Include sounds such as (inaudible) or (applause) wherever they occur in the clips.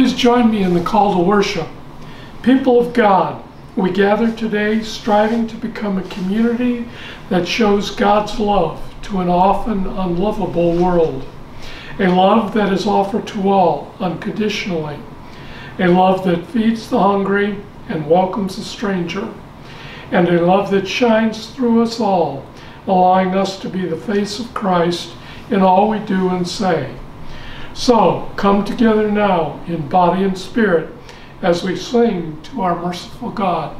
Please join me in the call to worship. People of God, we gather today striving to become a community that shows God's love to an often unlovable world. A love that is offered to all unconditionally. A love that feeds the hungry and welcomes the stranger. And a love that shines through us all, allowing us to be the face of Christ in all we do and say. So, come together now in body and spirit as we sing to our merciful God.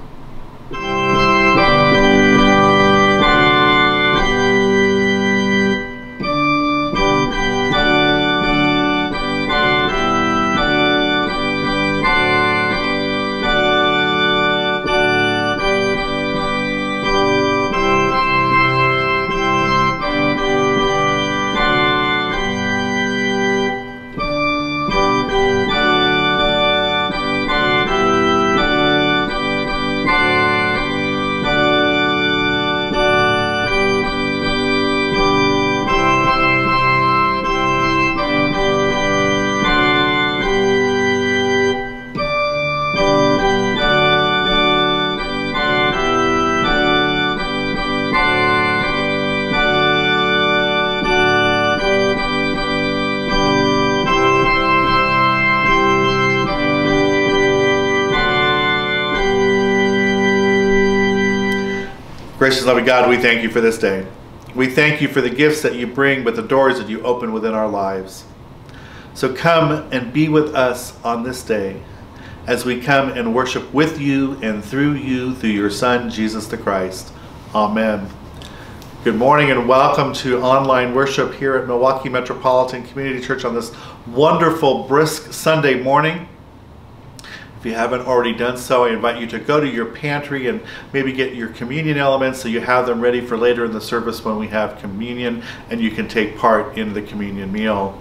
Loving God, we thank you for this day. We thank you for the gifts that you bring, but the doors that you open within our lives. So come and be with us on this day as we come and worship with you and through you, through your Son, Jesus the Christ. Amen. Good morning and welcome to online worship here at Milwaukee Metropolitan Community Church on this wonderful, brisk Sunday morning. If you haven't already done so, I invite you to go to your pantry and maybe get your communion elements so you have them ready for later in the service when we have communion and you can take part in the communion meal.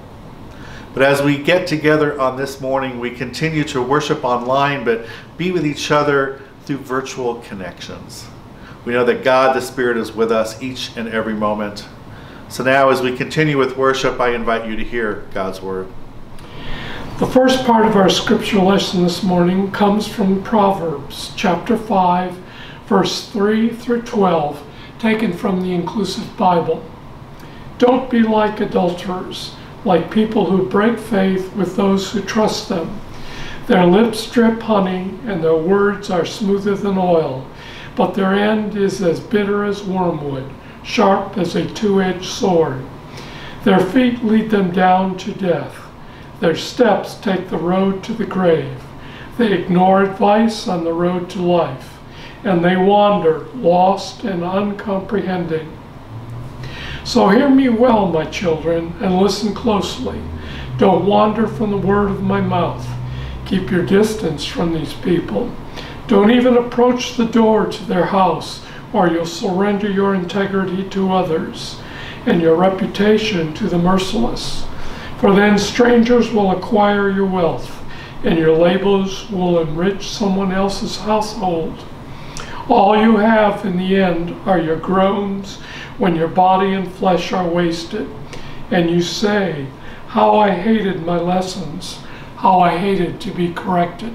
But as we get together on this morning, we continue to worship online, but be with each other through virtual connections. We know that God the Spirit is with us each and every moment. So now, as we continue with worship, I invite you to hear God's Word. The first part of our scripture lesson this morning comes from Proverbs chapter 5, verse 3 through 12, taken from the Inclusive Bible. Don't be like adulterers, like people who break faith with those who trust them. Their lips drip honey, and their words are smoother than oil, but their end is as bitter as wormwood, sharp as a two edged sword. Their feet lead them down to death their steps take the road to the grave. They ignore advice on the road to life, and they wander, lost and uncomprehending. So hear me well, my children, and listen closely. Don't wander from the word of my mouth. Keep your distance from these people. Don't even approach the door to their house, or you'll surrender your integrity to others and your reputation to the merciless. For then strangers will acquire your wealth, and your labors will enrich someone else's household. All you have in the end are your groans when your body and flesh are wasted, and you say, How I hated my lessons, how I hated to be corrected.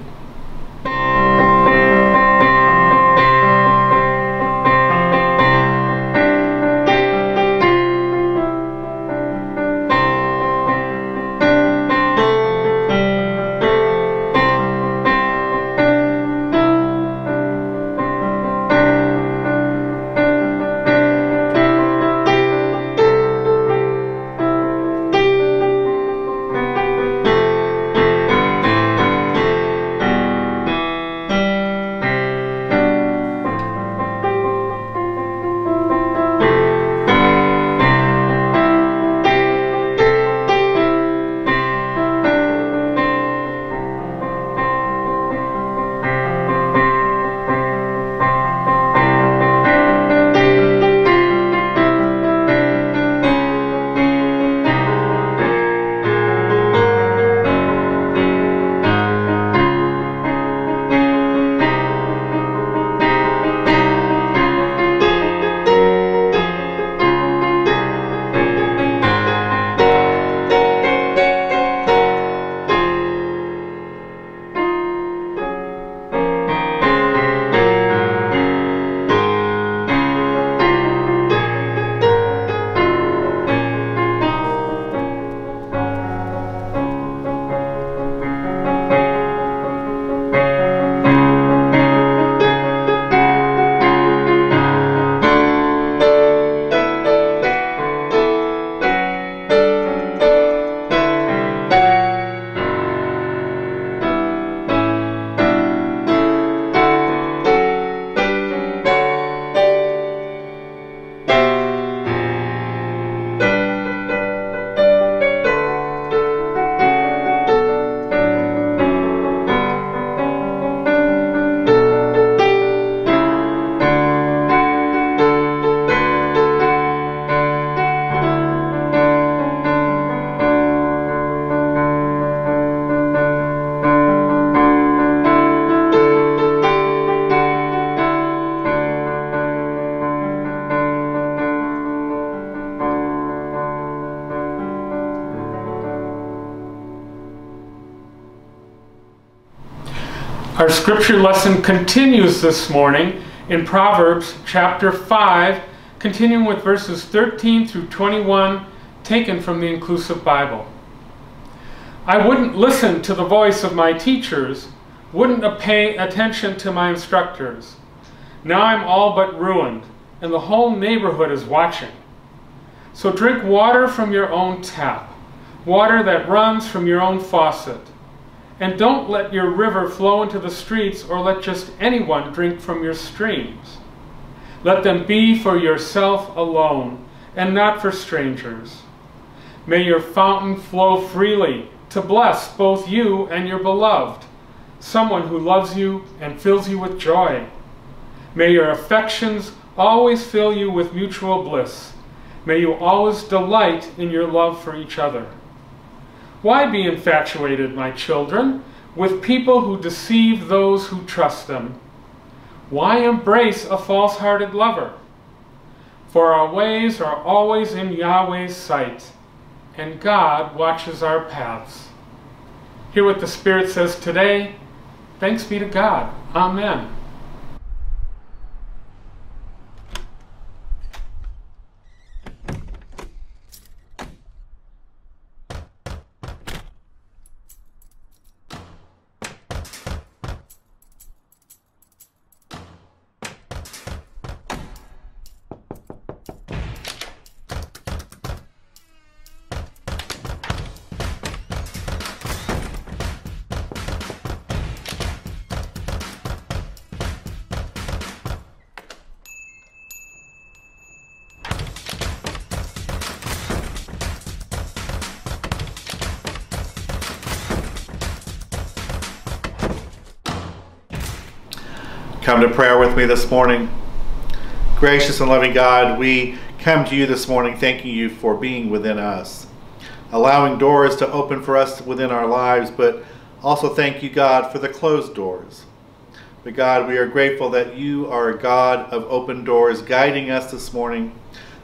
Scripture lesson continues this morning in Proverbs chapter 5, continuing with verses 13 through 21, taken from the Inclusive Bible. I wouldn't listen to the voice of my teachers, wouldn't pay attention to my instructors. Now I'm all but ruined, and the whole neighborhood is watching. So drink water from your own tap, water that runs from your own faucet. And don't let your river flow into the streets or let just anyone drink from your streams. Let them be for yourself alone and not for strangers. May your fountain flow freely to bless both you and your beloved, someone who loves you and fills you with joy. May your affections always fill you with mutual bliss. May you always delight in your love for each other. Why be infatuated, my children, with people who deceive those who trust them? Why embrace a false hearted lover? For our ways are always in Yahweh's sight, and God watches our paths. Hear what the Spirit says today. Thanks be to God. Amen. Come to prayer with me this morning. Gracious and loving God, we come to you this morning thanking you for being within us, allowing doors to open for us within our lives, but also thank you, God, for the closed doors. But God, we are grateful that you are a God of open doors, guiding us this morning,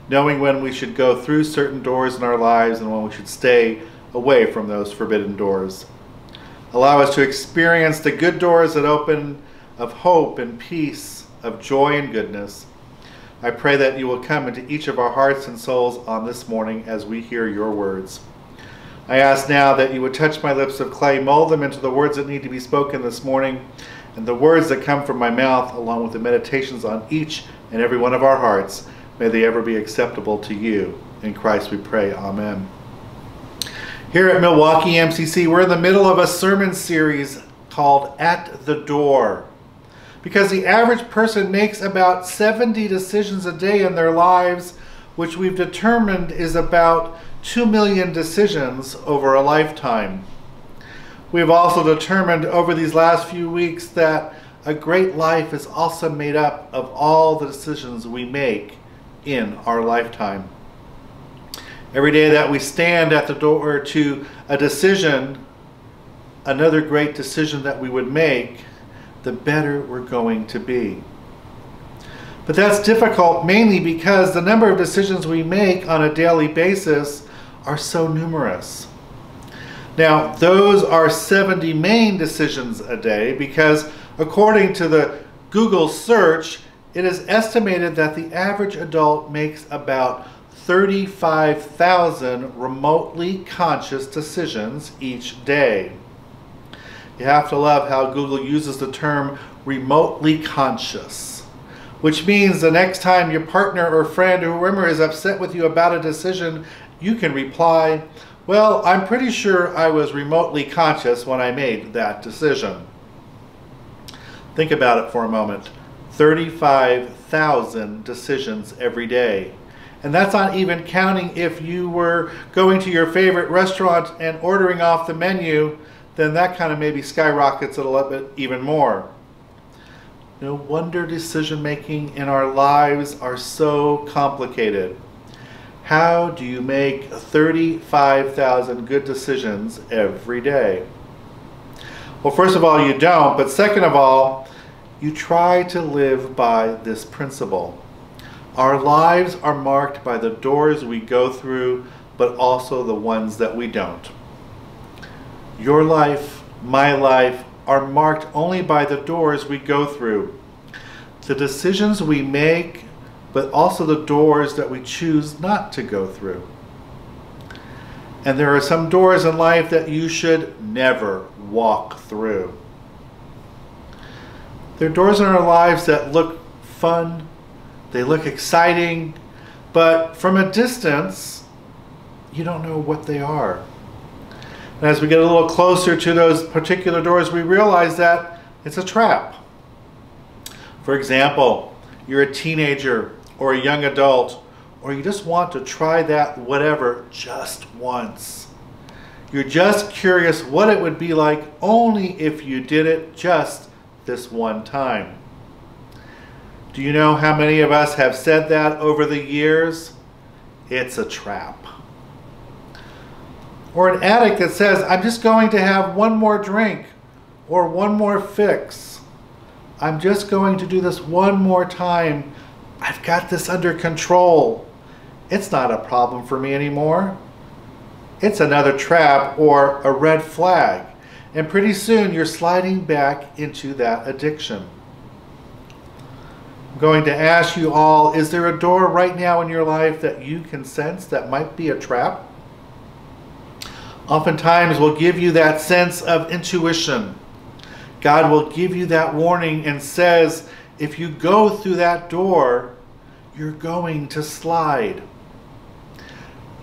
knowing when we should go through certain doors in our lives and when we should stay away from those forbidden doors. Allow us to experience the good doors that open of hope and peace, of joy and goodness. I pray that you will come into each of our hearts and souls on this morning as we hear your words. I ask now that you would touch my lips of clay, mold them into the words that need to be spoken this morning, and the words that come from my mouth, along with the meditations on each and every one of our hearts, may they ever be acceptable to you. In Christ we pray. Amen. Here at Milwaukee MCC, we're in the middle of a sermon series called At the Door because the average person makes about 70 decisions a day in their lives, which we've determined is about 2 million decisions over a lifetime. We've also determined over these last few weeks that a great life is also made up of all the decisions we make in our lifetime. Every day that we stand at the door to a decision, another great decision that we would make, the better we're going to be. But that's difficult mainly because the number of decisions we make on a daily basis are so numerous. Now, those are 70 main decisions a day because according to the Google search, it is estimated that the average adult makes about 35,000 remotely conscious decisions each day. You have to love how Google uses the term remotely conscious, which means the next time your partner or friend or whoever is upset with you about a decision, you can reply, Well, I'm pretty sure I was remotely conscious when I made that decision. Think about it for a moment 35,000 decisions every day. And that's not even counting if you were going to your favorite restaurant and ordering off the menu then that kind of maybe skyrockets it a little bit even more. No wonder decision making in our lives are so complicated. How do you make 35,000 good decisions every day? Well, first of all, you don't, but second of all, you try to live by this principle. Our lives are marked by the doors we go through, but also the ones that we don't your life, my life, are marked only by the doors we go through, the decisions we make, but also the doors that we choose not to go through. And there are some doors in life that you should never walk through. There are doors in our lives that look fun, they look exciting, but from a distance, you don't know what they are. And as we get a little closer to those particular doors, we realize that it's a trap. For example, you're a teenager or a young adult, or you just want to try that whatever just once. You're just curious what it would be like only if you did it just this one time. Do you know how many of us have said that over the years? It's a trap. Or an addict that says, I'm just going to have one more drink or one more fix. I'm just going to do this one more time. I've got this under control. It's not a problem for me anymore. It's another trap or a red flag. And pretty soon you're sliding back into that addiction. I'm going to ask you all is there a door right now in your life that you can sense that might be a trap? Oftentimes, we'll give you that sense of intuition. God will give you that warning and says, if you go through that door, you're going to slide.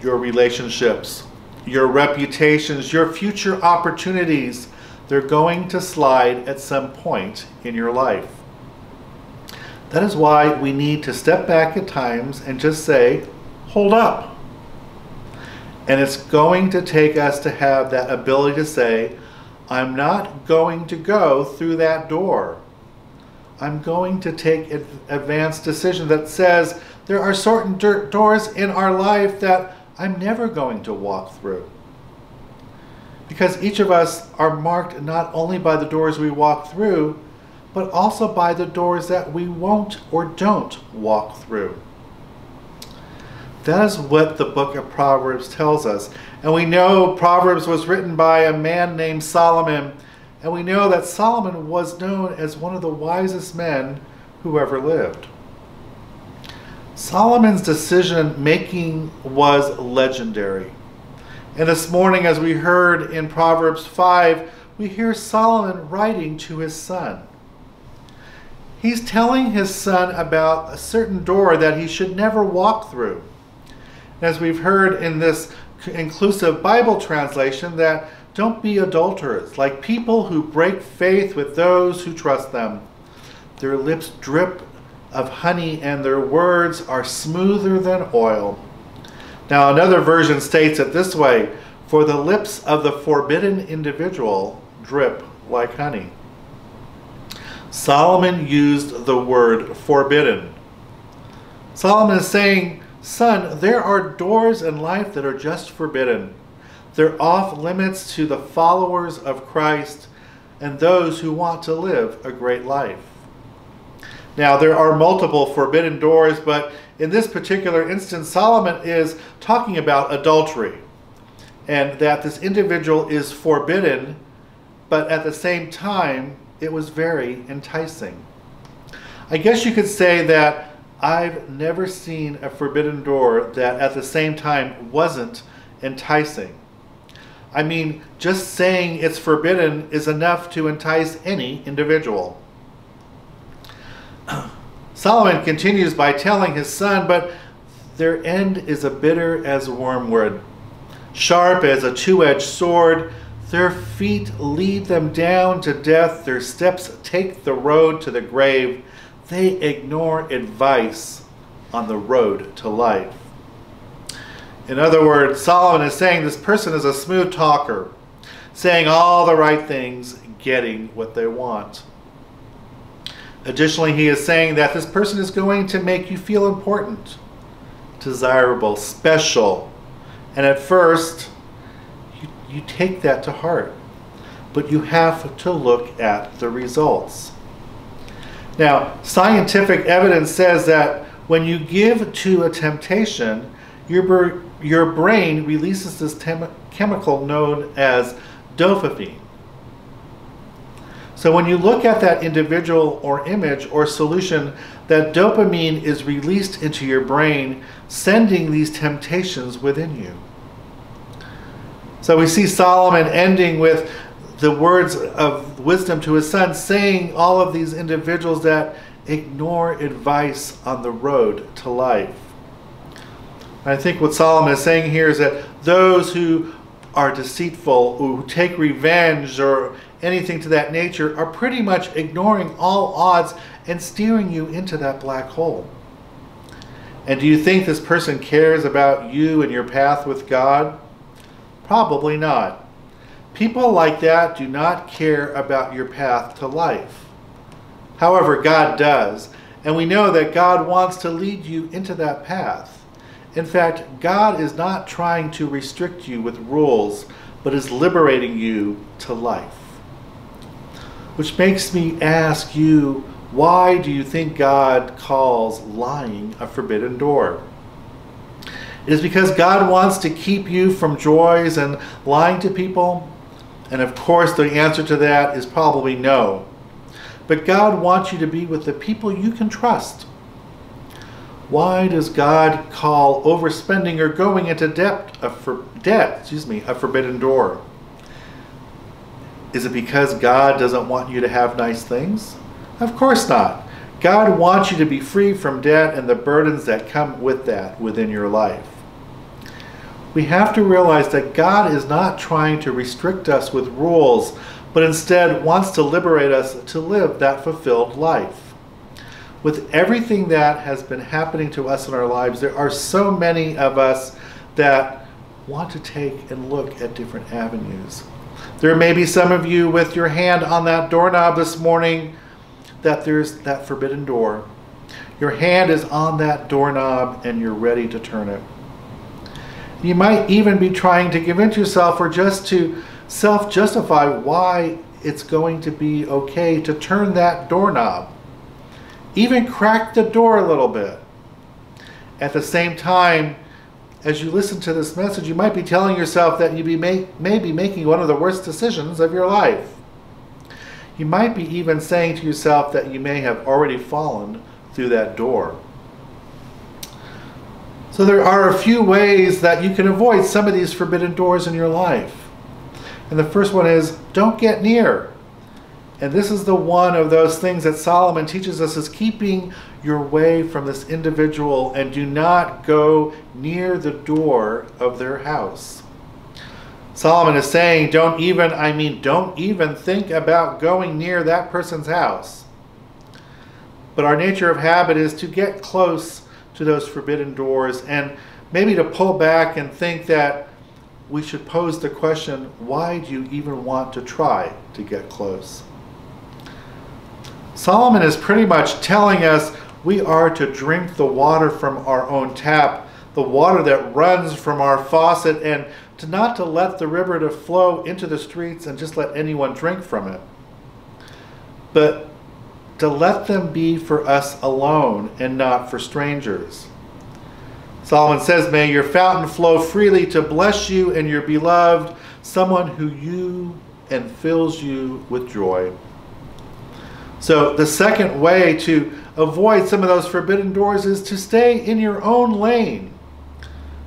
Your relationships, your reputations, your future opportunities, they're going to slide at some point in your life. That is why we need to step back at times and just say, hold up. And it's going to take us to have that ability to say, I'm not going to go through that door. I'm going to take an advanced decision that says there are certain doors in our life that I'm never going to walk through. Because each of us are marked not only by the doors we walk through, but also by the doors that we won't or don't walk through. That is what the book of Proverbs tells us. And we know Proverbs was written by a man named Solomon. And we know that Solomon was known as one of the wisest men who ever lived. Solomon's decision making was legendary. And this morning, as we heard in Proverbs 5, we hear Solomon writing to his son. He's telling his son about a certain door that he should never walk through. As we've heard in this inclusive Bible translation, that don't be adulterers, like people who break faith with those who trust them. Their lips drip of honey, and their words are smoother than oil. Now, another version states it this way For the lips of the forbidden individual drip like honey. Solomon used the word forbidden. Solomon is saying, Son, there are doors in life that are just forbidden. They're off limits to the followers of Christ and those who want to live a great life. Now, there are multiple forbidden doors, but in this particular instance, Solomon is talking about adultery and that this individual is forbidden, but at the same time, it was very enticing. I guess you could say that I've never seen a forbidden door that at the same time wasn't enticing. I mean, just saying it's forbidden is enough to entice any individual. (clears throat) Solomon continues by telling his son, But their end is a bitter as wormwood, sharp as a two edged sword. Their feet lead them down to death, their steps take the road to the grave. They ignore advice on the road to life. In other words, Solomon is saying this person is a smooth talker, saying all the right things, getting what they want. Additionally, he is saying that this person is going to make you feel important, desirable, special. And at first, you, you take that to heart. But you have to look at the results. Now, scientific evidence says that when you give to a temptation, your, your brain releases this chemical known as dopamine. So when you look at that individual or image or solution, that dopamine is released into your brain, sending these temptations within you. So we see Solomon ending with the words of wisdom to his son, saying all of these individuals that ignore advice on the road to life. I think what Solomon is saying here is that those who are deceitful, who take revenge or anything to that nature, are pretty much ignoring all odds and steering you into that black hole. And do you think this person cares about you and your path with God? Probably not. People like that do not care about your path to life. However, God does, and we know that God wants to lead you into that path. In fact, God is not trying to restrict you with rules, but is liberating you to life. Which makes me ask you, why do you think God calls lying a forbidden door? It is because God wants to keep you from joys and lying to people? And of course, the answer to that is probably no. But God wants you to be with the people you can trust. Why does God call overspending or going into debt a for, debt, excuse me, a forbidden door? Is it because God doesn't want you to have nice things? Of course not. God wants you to be free from debt and the burdens that come with that within your life. We have to realize that God is not trying to restrict us with rules, but instead wants to liberate us to live that fulfilled life. With everything that has been happening to us in our lives, there are so many of us that want to take and look at different avenues. There may be some of you with your hand on that doorknob this morning that there's that forbidden door. Your hand is on that doorknob and you're ready to turn it. You might even be trying to convince yourself or just to self justify why it's going to be okay to turn that doorknob. Even crack the door a little bit. At the same time, as you listen to this message, you might be telling yourself that you may be making one of the worst decisions of your life. You might be even saying to yourself that you may have already fallen through that door. So there are a few ways that you can avoid some of these forbidden doors in your life. And the first one is don't get near. And this is the one of those things that Solomon teaches us is keeping your way from this individual and do not go near the door of their house. Solomon is saying, don't even, I mean, don't even think about going near that person's house. But our nature of habit is to get close to those forbidden doors and maybe to pull back and think that we should pose the question why do you even want to try to get close? Solomon is pretty much telling us we are to drink the water from our own tap, the water that runs from our faucet, and to not to let the river to flow into the streets and just let anyone drink from it. But to let them be for us alone and not for strangers. Solomon says, May your fountain flow freely to bless you and your beloved, someone who you and fills you with joy. So, the second way to avoid some of those forbidden doors is to stay in your own lane.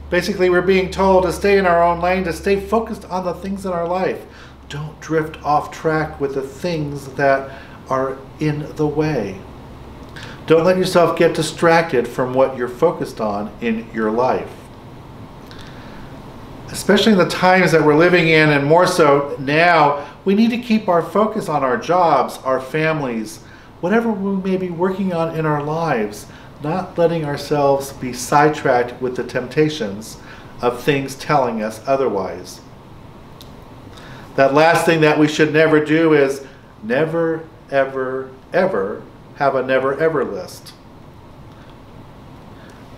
Basically, we're being told to stay in our own lane, to stay focused on the things in our life. Don't drift off track with the things that are in the way. Don't let yourself get distracted from what you're focused on in your life. Especially in the times that we're living in, and more so now, we need to keep our focus on our jobs, our families, whatever we may be working on in our lives, not letting ourselves be sidetracked with the temptations of things telling us otherwise. That last thing that we should never do is never, ever, ever have a never, ever list.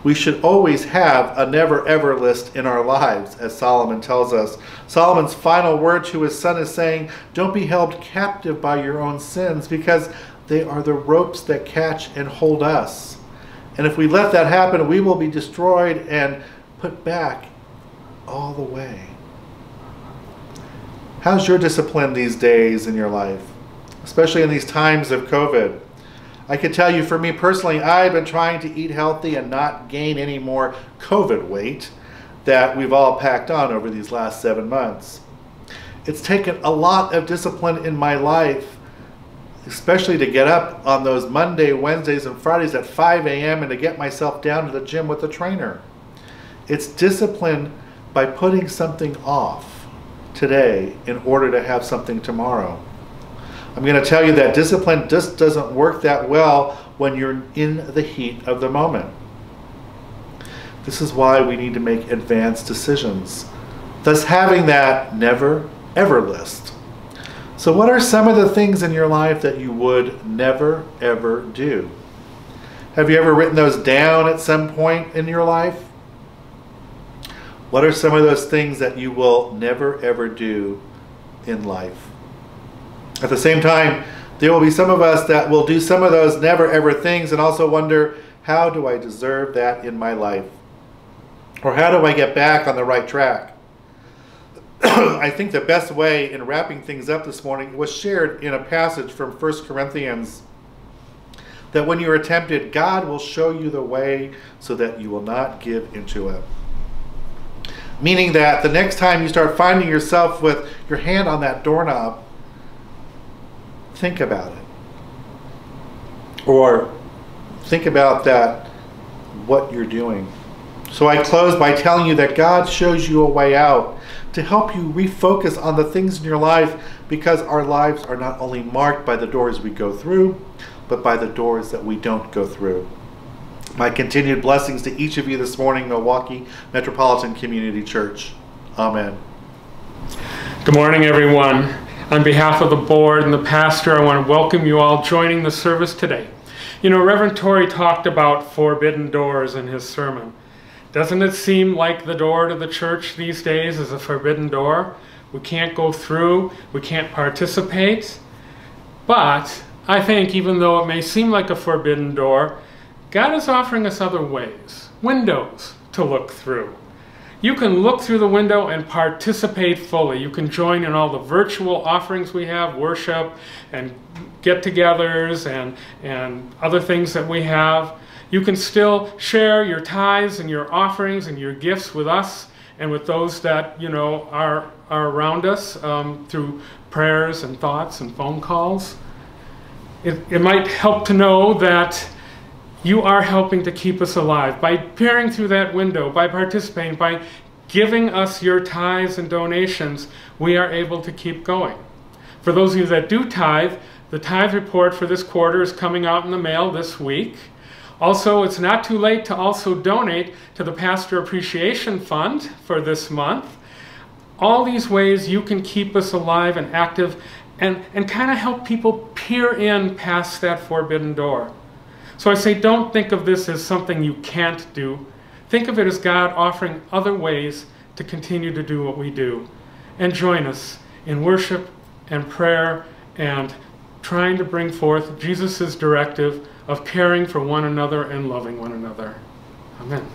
We should always have a never ever list in our lives, as Solomon tells us. Solomon's final word to his son is saying, Don't be held captive by your own sins, because they are the ropes that catch and hold us. And if we let that happen, we will be destroyed and put back all the way. How's your discipline these days in your life? Especially in these times of COVID. I can tell you for me personally, I've been trying to eat healthy and not gain any more COVID weight that we've all packed on over these last seven months. It's taken a lot of discipline in my life, especially to get up on those Monday, Wednesdays, and Fridays at 5 a.m. and to get myself down to the gym with a trainer. It's discipline by putting something off today in order to have something tomorrow. I'm going to tell you that discipline just doesn't work that well when you're in the heat of the moment. This is why we need to make advanced decisions, thus, having that never ever list. So, what are some of the things in your life that you would never ever do? Have you ever written those down at some point in your life? What are some of those things that you will never ever do in life? At the same time, there will be some of us that will do some of those never ever things and also wonder, how do I deserve that in my life? Or how do I get back on the right track? (clears throat) I think the best way in wrapping things up this morning was shared in a passage from 1 Corinthians that when you are tempted, God will show you the way so that you will not give into it. Meaning that the next time you start finding yourself with your hand on that doorknob, think about it. Or think about that, what you're doing. So I close by telling you that God shows you a way out to help you refocus on the things in your life because our lives are not only marked by the doors we go through, but by the doors that we don't go through. My continued blessings to each of you this morning, Milwaukee Metropolitan Community Church. Amen. Good morning, everyone. On behalf of the board and the pastor, I want to welcome you all joining the service today. You know, Reverend Torrey talked about forbidden doors in his sermon. Doesn't it seem like the door to the church these days is a forbidden door? We can't go through, we can't participate. But I think even though it may seem like a forbidden door, God is offering us other ways, windows to look through. You can look through the window and participate fully. You can join in all the virtual offerings we have, worship and get togethers and, and other things that we have. You can still share your tithes and your offerings and your gifts with us and with those that you know are are around us um, through prayers and thoughts and phone calls. It, it might help to know that you are helping to keep us alive by peering through that window, by participating, by giving us your tithes and donations. We are able to keep going. For those of you that do tithe, the tithe report for this quarter is coming out in the mail this week. Also, it's not too late to also donate to the Pastor Appreciation Fund for this month. All these ways you can keep us alive and active and, and kind of help people peer in past that forbidden door. So I say, don't think of this as something you can't do. Think of it as God offering other ways to continue to do what we do. And join us in worship and prayer and trying to bring forth Jesus' directive of caring for one another and loving one another. Amen.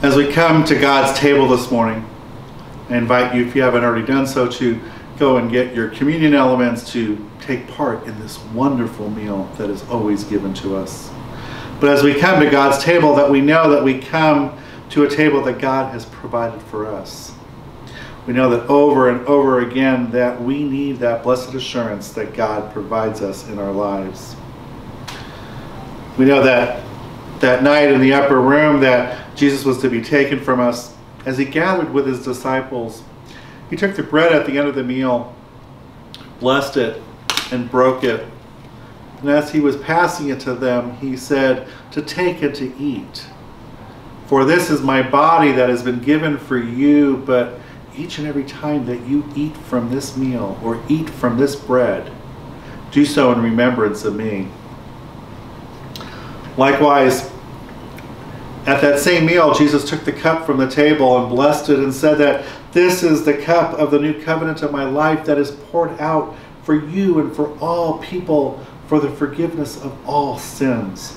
As we come to God's table this morning, I invite you, if you haven't already done so, to go and get your communion elements to take part in this wonderful meal that is always given to us. But as we come to God's table, that we know that we come to a table that God has provided for us. We know that over and over again that we need that blessed assurance that God provides us in our lives. We know that that night in the upper room that Jesus was to be taken from us, as he gathered with his disciples, he took the bread at the end of the meal, blessed it, and broke it. And as he was passing it to them, he said, To take and to eat. For this is my body that has been given for you, but each and every time that you eat from this meal or eat from this bread, do so in remembrance of me. Likewise, at that same meal, Jesus took the cup from the table and blessed it and said that this is the cup of the new covenant of my life that is poured out for you and for all people for the forgiveness of all sins.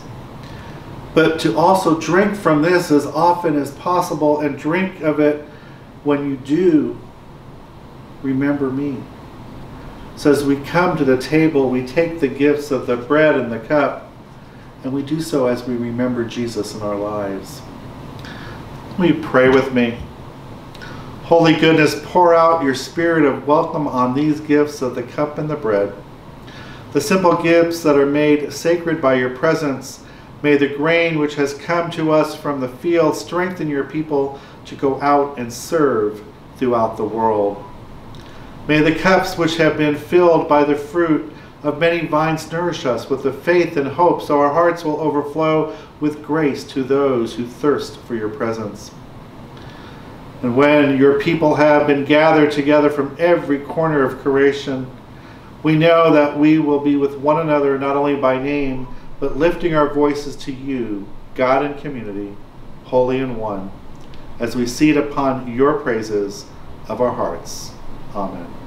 But to also drink from this as often as possible and drink of it when you do, remember me. So as we come to the table, we take the gifts of the bread and the cup, and we do so as we remember Jesus in our lives. Will you pray with me? Holy goodness, pour out your spirit of welcome on these gifts of the cup and the bread. The simple gifts that are made sacred by your presence, may the grain which has come to us from the field strengthen your people to go out and serve throughout the world. May the cups which have been filled by the fruit of many vines nourish us with the faith and hope so our hearts will overflow with grace to those who thirst for your presence. And when your people have been gathered together from every corner of creation, we know that we will be with one another not only by name, but lifting our voices to you, God and community, holy and one, as we seat upon your praises of our hearts. Amen.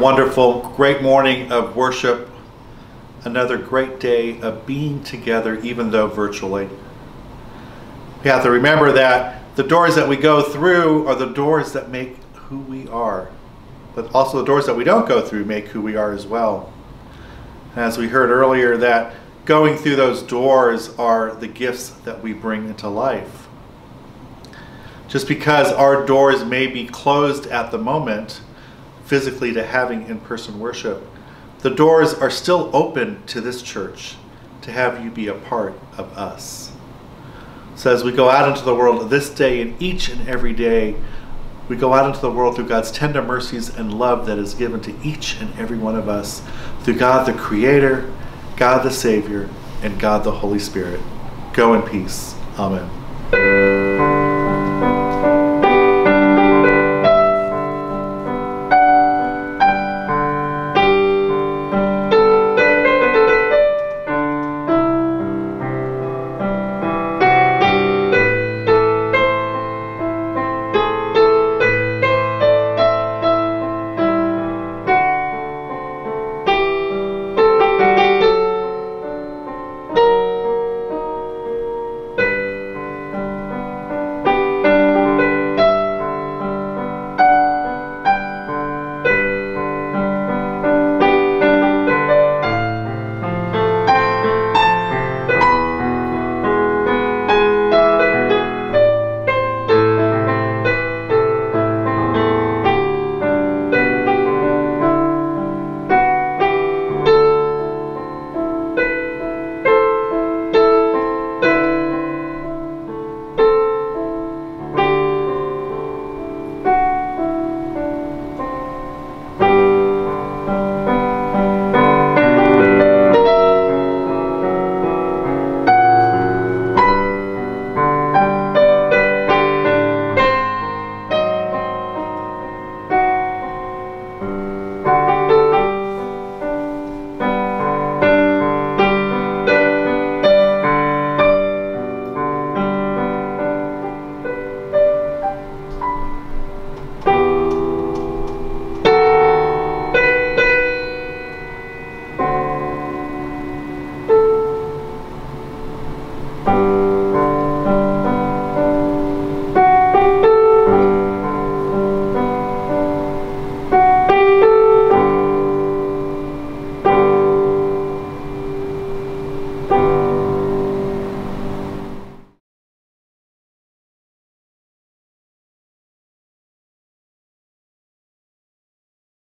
Wonderful, great morning of worship, another great day of being together, even though virtually. We have to remember that the doors that we go through are the doors that make who we are, but also the doors that we don't go through make who we are as well. As we heard earlier, that going through those doors are the gifts that we bring into life. Just because our doors may be closed at the moment, physically to having in person worship, the doors are still open to this church to have you be a part of us. So as we go out into the world this day and each and every day, we go out into the world through God's tender mercies and love that is given to each and every one of us through God the Creator, God the Savior, and God the Holy Spirit. Go in peace. Amen.